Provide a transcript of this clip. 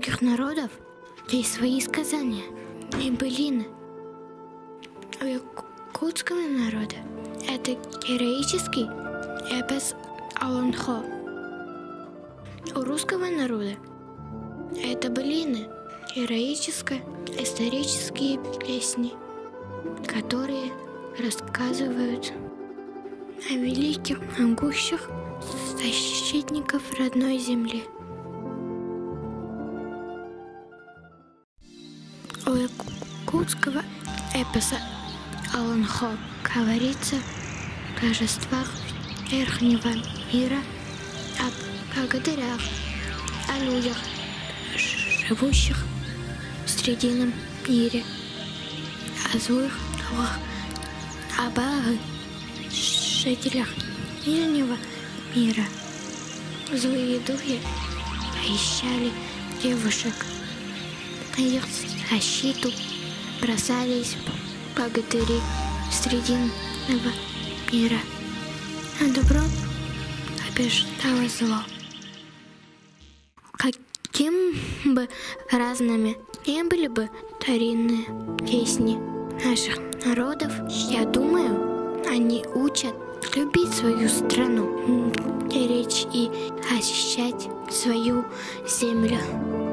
всех народов есть свои сказания и былины. У якутского народа это героический эпос Аланхо. У русского народа это былины, героическо-исторические песни, которые рассказывают о великих, могущих защитников родной земли. У якутского эпоса Аланхо говорится о божествах верхнего мира, о богатырях, о людях, живущих в срединном мире, о злых духах, о багах, жителях нижнего мира. Злые духи похищали девушек, их защиту бросались богатыри срединного мира, а добро побеждало зло. Каким бы разными не были бы старинные песни наших народов, я думаю, они учат любить свою страну, беречь и защищать свою землю.